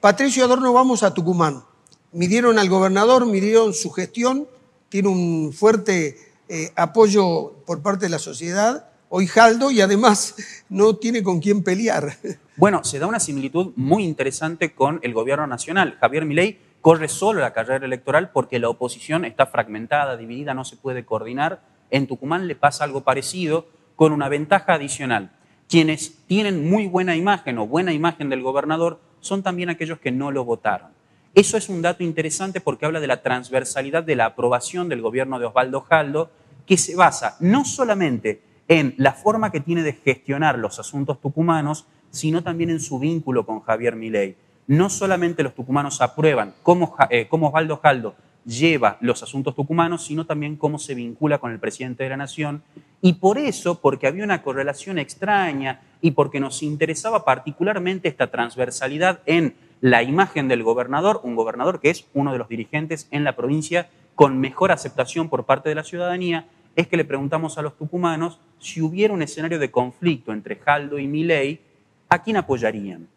Patricio Adorno, vamos a Tucumán. Midieron al gobernador, midieron su gestión, tiene un fuerte eh, apoyo por parte de la sociedad, hoy Jaldo, y además no tiene con quién pelear. Bueno, se da una similitud muy interesante con el gobierno nacional. Javier Milei corre solo la carrera electoral porque la oposición está fragmentada, dividida, no se puede coordinar. En Tucumán le pasa algo parecido con una ventaja adicional. Quienes tienen muy buena imagen o buena imagen del gobernador son también aquellos que no lo votaron. Eso es un dato interesante porque habla de la transversalidad de la aprobación del gobierno de Osvaldo Jaldo, que se basa no solamente en la forma que tiene de gestionar los asuntos tucumanos, sino también en su vínculo con Javier Milei. No solamente los tucumanos aprueban cómo, eh, cómo Osvaldo Jaldo lleva los asuntos tucumanos, sino también cómo se vincula con el presidente de la Nación. Y por eso, porque había una correlación extraña y porque nos interesaba particularmente esta transversalidad en la imagen del gobernador, un gobernador que es uno de los dirigentes en la provincia con mejor aceptación por parte de la ciudadanía, es que le preguntamos a los tucumanos si hubiera un escenario de conflicto entre Jaldo y Milei, ¿a quién apoyarían?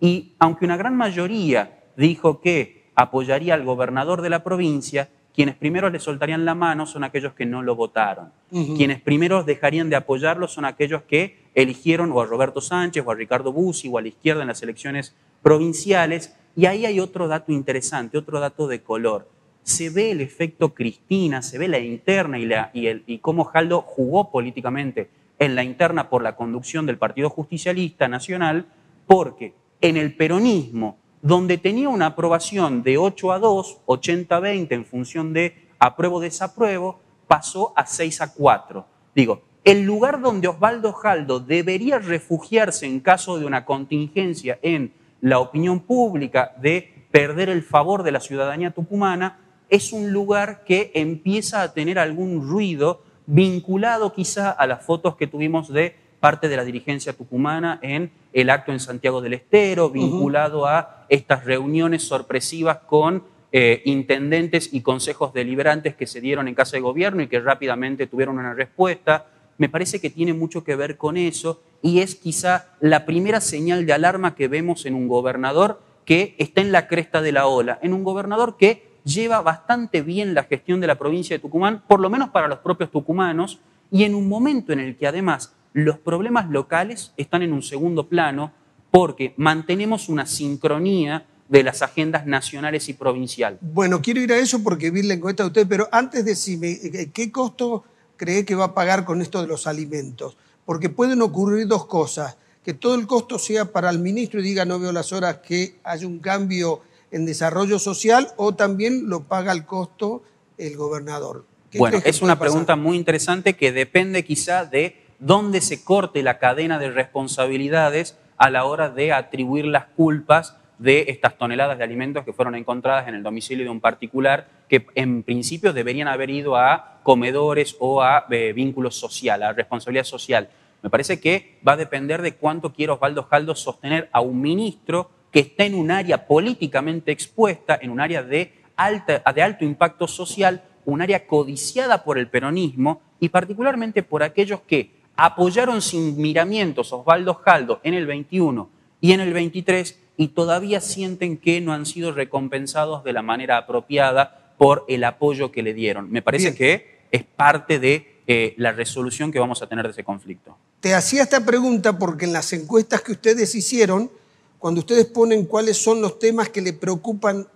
Y aunque una gran mayoría dijo que apoyaría al gobernador de la provincia, quienes primero le soltarían la mano son aquellos que no lo votaron. Quienes primero dejarían de apoyarlo son aquellos que eligieron o a Roberto Sánchez o a Ricardo Bussi o a la izquierda en las elecciones provinciales. Y ahí hay otro dato interesante, otro dato de color. Se ve el efecto Cristina, se ve la interna y, la, y, el, y cómo Jaldo jugó políticamente en la interna por la conducción del Partido Justicialista Nacional, porque en el peronismo, donde tenía una aprobación de 8 a 2, 80 a 20 en función de apruebo o desapruebo, pasó a 6 a 4. Digo, el lugar donde Osvaldo Jaldo debería refugiarse en caso de una contingencia en la opinión pública de perder el favor de la ciudadanía tucumana, es un lugar que empieza a tener algún ruido vinculado quizá a las fotos que tuvimos de parte de la dirigencia tucumana en el acto en Santiago del Estero, vinculado a estas reuniones sorpresivas con eh, intendentes y consejos deliberantes que se dieron en Casa de Gobierno y que rápidamente tuvieron una respuesta. Me parece que tiene mucho que ver con eso y es quizá la primera señal de alarma que vemos en un gobernador que está en la cresta de la ola, en un gobernador que lleva bastante bien la gestión de la provincia de Tucumán, por lo menos para los propios tucumanos, y en un momento en el que además los problemas locales están en un segundo plano porque mantenemos una sincronía de las agendas nacionales y provinciales. Bueno, quiero ir a eso porque vi la encuesta de usted, pero antes decime, eh, ¿qué costo cree que va a pagar con esto de los alimentos? Porque pueden ocurrir dos cosas, que todo el costo sea para el ministro y diga no veo las horas que haya un cambio en desarrollo social o también lo paga el costo el gobernador. Bueno, es una pregunta muy interesante que depende quizá de dónde se corte la cadena de responsabilidades a la hora de atribuir las culpas de estas toneladas de alimentos que fueron encontradas en el domicilio de un particular que en principio deberían haber ido a comedores o a eh, vínculos social, a responsabilidad social. Me parece que va a depender de cuánto quiere Osvaldo Jaldo sostener a un ministro que está en un área políticamente expuesta, en un área de, alta, de alto impacto social, un área codiciada por el peronismo y particularmente por aquellos que apoyaron sin miramientos Osvaldo Jaldo en el 21 y en el 23 y todavía sienten que no han sido recompensados de la manera apropiada por el apoyo que le dieron. Me parece que es parte de eh, la resolución que vamos a tener de ese conflicto. Te hacía esta pregunta porque en las encuestas que ustedes hicieron, cuando ustedes ponen cuáles son los temas que le preocupan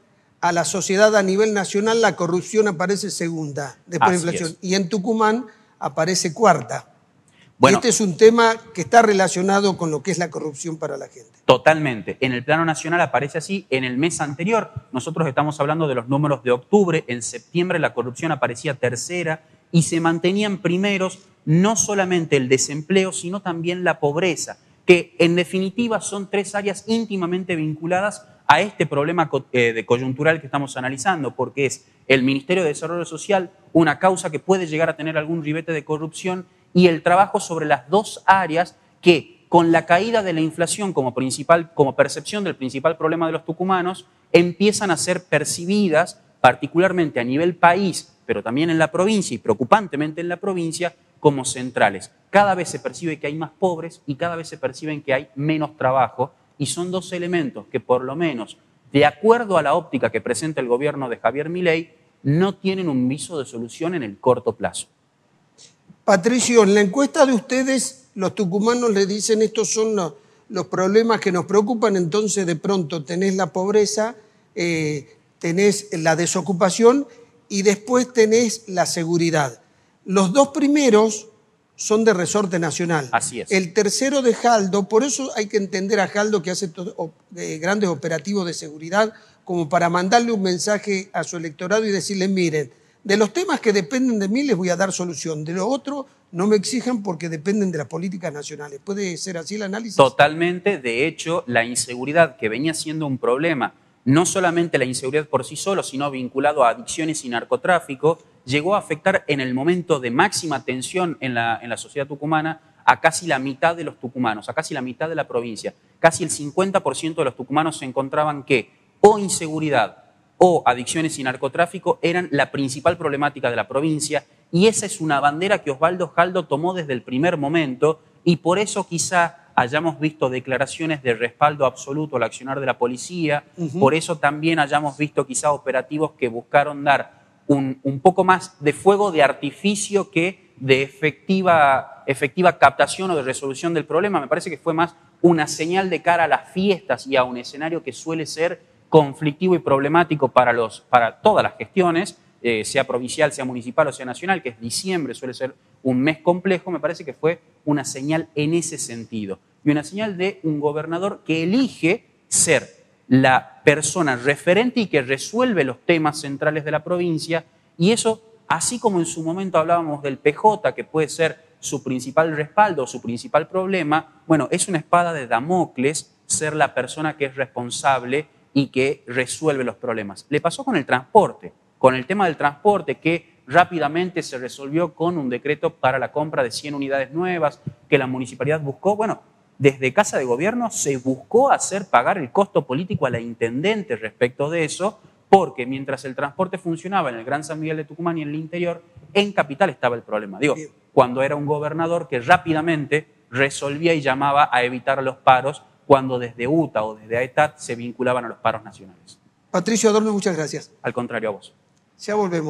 a la sociedad a nivel nacional, la corrupción aparece segunda después de la inflación. Y en Tucumán aparece cuarta. Bueno, este es un tema que está relacionado con lo que es la corrupción para la gente. Totalmente. En el plano nacional aparece así. En el mes anterior, nosotros estamos hablando de los números de octubre. En septiembre la corrupción aparecía tercera y se mantenían primeros no solamente el desempleo, sino también la pobreza, que en definitiva son tres áreas íntimamente vinculadas a este problema eh, de coyuntural que estamos analizando, porque es el Ministerio de Desarrollo Social una causa que puede llegar a tener algún ribete de corrupción y el trabajo sobre las dos áreas que con la caída de la inflación como, principal, como percepción del principal problema de los tucumanos, empiezan a ser percibidas, particularmente a nivel país, pero también en la provincia y preocupantemente en la provincia, como centrales. Cada vez se percibe que hay más pobres y cada vez se perciben que hay menos trabajo y son dos elementos que por lo menos de acuerdo a la óptica que presenta el gobierno de Javier Milei, no tienen un viso de solución en el corto plazo. Patricio, en la encuesta de ustedes, los tucumanos le dicen estos son los, problemas que nos preocupan, entonces de pronto tenés la pobreza, eh, tenés la desocupación y después tenés la seguridad. Los dos primeros son de resorte nacional. Así es. El tercero de Jaldo, por eso hay que entender a Jaldo que hace eh, grandes operativos de seguridad, como para mandarle un mensaje a su electorado y decirle, miren, de los temas que dependen de mí les voy a dar solución, de lo otro no me exijan porque dependen de las políticas nacionales. ¿Puede ser así el análisis? Totalmente, de hecho, la inseguridad que venía siendo un problema, no solamente la inseguridad por sí solo, sino vinculado a adicciones y narcotráfico, llegó a afectar en el momento de máxima tensión en la, en la sociedad tucumana a casi la mitad de los tucumanos, a casi la mitad de la provincia. Casi el 50% de los tucumanos se encontraban que o inseguridad o adicciones y narcotráfico eran la principal problemática de la provincia y esa es una bandera que Osvaldo Jaldo tomó desde el primer momento y por eso quizá hayamos visto declaraciones de respaldo absoluto al accionar de la policía, por eso también hayamos visto quizá operativos que buscaron dar un, poco más de fuego de artificio que de efectiva, efectiva captación o de resolución del problema. Me parece que fue más una señal de cara a las fiestas y a un escenario que suele ser conflictivo y problemático para, los, para todas las gestiones, eh, sea provincial, sea municipal o sea nacional, que es diciembre, suele ser un mes complejo, me parece que fue una señal en ese sentido. Y una señal de un gobernador que elige ser la persona referente y que resuelve los temas centrales de la provincia y eso, así como en su momento hablábamos del PJ, que puede ser su principal respaldo, su principal problema, bueno, es una espada de Damocles ser la persona que es responsable y que resuelve los problemas. Le pasó con el transporte, con el tema del transporte que rápidamente se resolvió con un decreto para la compra de 100 unidades nuevas que la municipalidad buscó. Bueno, desde Casa de Gobierno se buscó hacer pagar el costo político a la intendente respecto de eso, porque mientras el transporte funcionaba en el Gran San Miguel de Tucumán y en el interior, en Capital estaba el problema. Digo, cuando era un gobernador que rápidamente resolvía y llamaba a evitar los paros cuando desde UTA o desde AETAT se vinculaban a los paros nacionales. Patricio Adorno, muchas gracias. Al contrario, a vos. Ya volvemos.